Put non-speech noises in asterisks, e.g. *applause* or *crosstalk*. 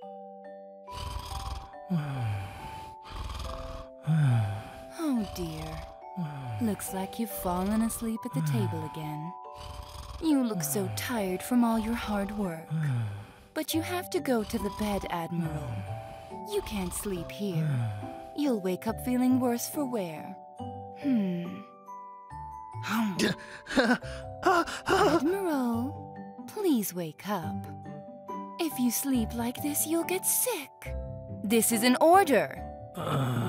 *sighs* Oh dear. Looks like you've fallen asleep at the table again. You look so tired from all your hard work. But you have to go to the bed, Admiral. You can't sleep here. You'll wake up feeling worse for wear. Hmm. *sighs* Admiral, please wake up. If you sleep like this, you'll get sick. This is an order. Uh,